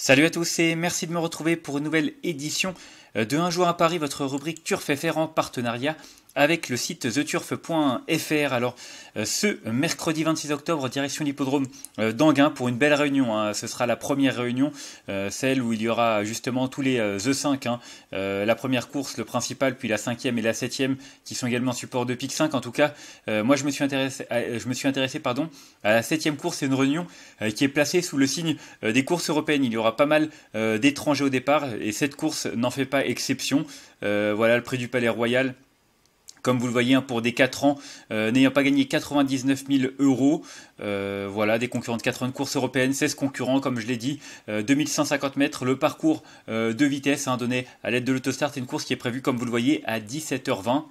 Salut à tous et merci de me retrouver pour une nouvelle édition de Un jour à Paris, votre rubrique Turf FR en partenariat avec le site theturf.fr. Alors, euh, ce mercredi 26 octobre, direction l'hippodrome euh, d'Anguin pour une belle réunion. Hein. Ce sera la première réunion, euh, celle où il y aura justement tous les The 5. Hein. La première course, le principal, puis la cinquième et la septième qui sont également support de PIC 5. En tout cas, moi je me suis intéressé, je me suis intéressé pardon, à la septième course. C'est une réunion qui est placée sous le signe des courses européennes. Il y aura pas mal d'étrangers au départ et cette course n'en fait pas exception. voilà le prix du Palais Royal comme vous le voyez, hein, pour des 4 ans, euh, n'ayant pas gagné 99 000 euros. Euh, voilà, des concurrents de 80 courses européennes, 16 concurrents, comme je l'ai dit, 2150 euh, mètres. Le parcours de vitesse hein, donné à l'aide de l'autostart, c'est une course qui est prévue, comme vous le voyez, à 17h20.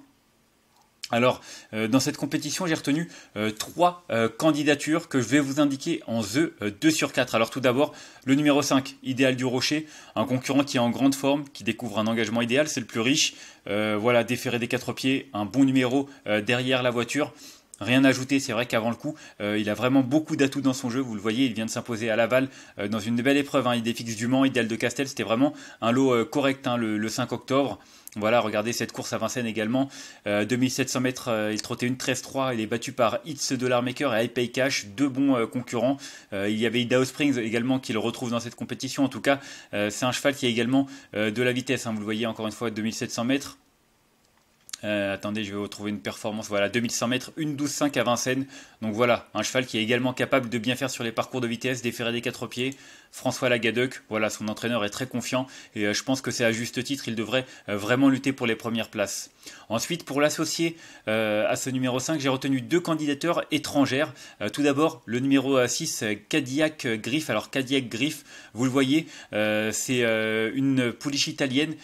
Alors, euh, dans cette compétition, j'ai retenu euh, trois euh, candidatures que je vais vous indiquer en The 2 sur 4. Alors tout d'abord, le numéro 5, Idéal du Rocher, un concurrent qui est en grande forme, qui découvre un engagement idéal, c'est le plus riche. voilà, déféré des quatre pieds, un bon numéro derrière la voiture. Rien à ajouter, c'est vrai qu'avant le coup, il a vraiment beaucoup d'atouts dans son jeu. Vous le voyez, il vient de s'imposer à Laval dans une belle épreuve. Hein, Idéfix du Mans, Idéal de Castel, c'était vraiment un lot correct hein, le, 5 octobre. Voilà, regardez cette course à Vincennes également. 2700 euh, mètres, euh, il trottait une 13-3. Il est battu par Hits Maker et iPay Cash, deux bons euh, concurrents. il y avait Idaho Springs également qui le retrouve dans cette compétition. En tout cas, c'est un cheval qui a également de la vitesse. Hein. vous le voyez encore une fois, 2700 mètres. Euh, attendez, je vais retrouver une performance. Voilà, 2100 mètres, une 12,5 à Vincennes. Donc voilà, un cheval qui est également capable de bien faire sur les parcours de vitesse, déférer des quatre pieds. François Lagadec, voilà, son entraîneur est très confiant et euh, je pense que c'est à juste titre, il devrait euh, vraiment lutter pour les premières places. Ensuite, pour l'associer à ce numéro 5, j'ai retenu deux candidatures étrangères. tout d'abord, le numéro 6, Cadillac Griff. Alors Cadillac Griff, vous le voyez, c'est une pouliche italienne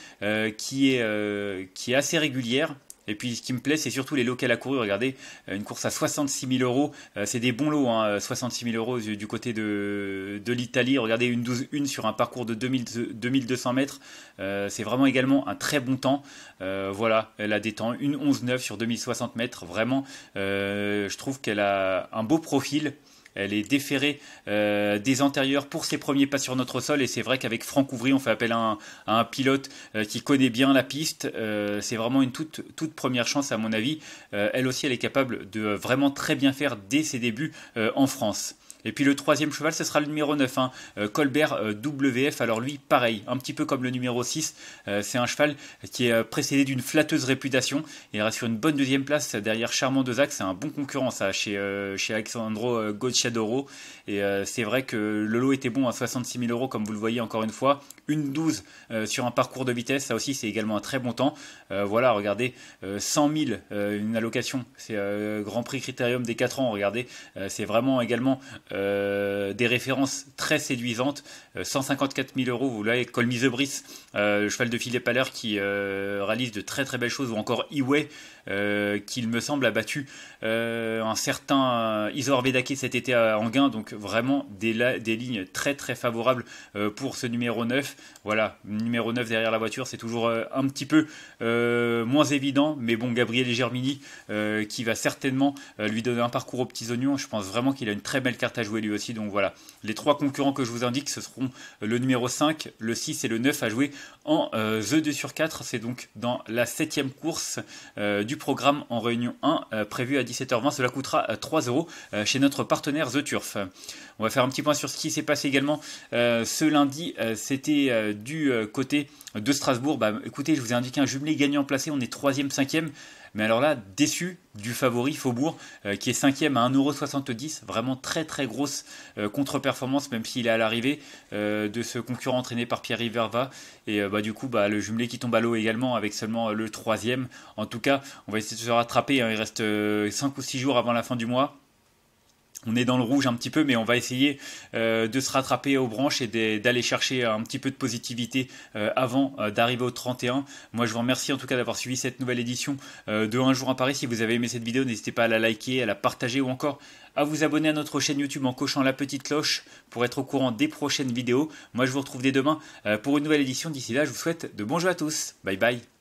qui est assez régulière. Et puis ce qui me plaît, c'est surtout les locales à courir. Regardez, euh, une course à 66 000 euros, euh, c'est des bons lots, hein, 66 000 euros du côté de, de l'Italie. Regardez, une 12-1 sur un parcours de 2200 mètres, euh, c'est vraiment également un très bon temps. voilà, elle a des temps, une 11-9 sur 2060 mètres. Vraiment, je trouve qu'elle a un beau profil. Elle est déférée euh, des antérieurs pour ses premiers pas sur notre sol. Et c'est vrai qu'avec Franck Ouvry, on fait appel à un, pilote euh, qui connaît bien la piste. Euh, c'est vraiment une toute, toute première chance, à mon avis. elle aussi, elle est capable de vraiment très bien faire dès ses débuts en France. Et puis le troisième cheval, ce sera le numéro 9, hein, euh, Colbert euh, WF. Alors lui, pareil, un petit peu comme le numéro 6, euh, c'est un cheval qui est précédé d'une flatteuse réputation. Il reste sur une bonne deuxième place derrière Charmant Dezac. C'est un bon concurrent ça chez, chez Alexandro Gocciadoro. Et c'est vrai que le lot était bon à 66 000 euros, comme vous le voyez encore une fois. Une 12 sur un parcours de vitesse, ça aussi c'est également un très bon temps. voilà, regardez, 100 000, une allocation. C'est Grand Prix Critérium des 4 ans, regardez. c'est vraiment également euh, des références très séduisantes. 154 euh, 000 euros, vous l'avez, Colmy euh, le cheval de Philippe Haller qui réalise de très très belles choses, ou encore Iway, qui il me semble a battu un certain Isor Vedake cet été à Anguin, donc vraiment des, des lignes très très favorables pour ce numéro 9. Voilà, numéro 9 derrière la voiture, c'est toujours un petit peu moins évident, mais bon, Gabriel Germini qui va certainement lui donner un parcours aux petits oignons, je pense vraiment qu'il a une très belle carte à jouer lui aussi. Donc voilà, les trois concurrents que je vous indique, ce seront le numéro 5, le 6 et le 9 à jouer en euh, The 2 sur 4. C'est donc dans la septième course euh, du programme en réunion 1, euh, prévue à 17h20. Cela coûtera 3 euros chez notre partenaire The Turf. On va faire un petit point sur ce qui s'est passé également ce lundi. C'était du côté de Strasbourg. Bah, écoutez, je vous ai indiqué un jumelé gagnant placé. On est 3e, 5e. Mais alors là, déçu du favori Faubourg, euh, qui est cinquième à 1,70€. Vraiment très très grosse euh, contre-performance, même s'il est à l'arrivée euh, de ce concurrent entraîné par Pierre Verva. Et bah, du coup, bah, le jumelé qui tombe à l'eau également, avec seulement le troisième. En tout cas, on va essayer de se rattraper. Hein. Il reste 5 ou 6 jours avant la fin du mois on est dans le rouge un petit peu, mais on va essayer euh, de se rattraper aux branches et d'aller chercher un petit peu de positivité euh, avant euh, d'arriver au 31. Moi, je vous remercie en tout cas d'avoir suivi cette nouvelle édition de Un jour à Paris. Si vous avez aimé cette vidéo, n'hésitez pas à la liker, à la partager ou encore à vous abonner à notre chaîne YouTube en cochant la petite cloche pour être au courant des prochaines vidéos. Moi, je vous retrouve dès demain pour une nouvelle édition. D'ici là, je vous souhaite de bons jeux à tous. Bye bye.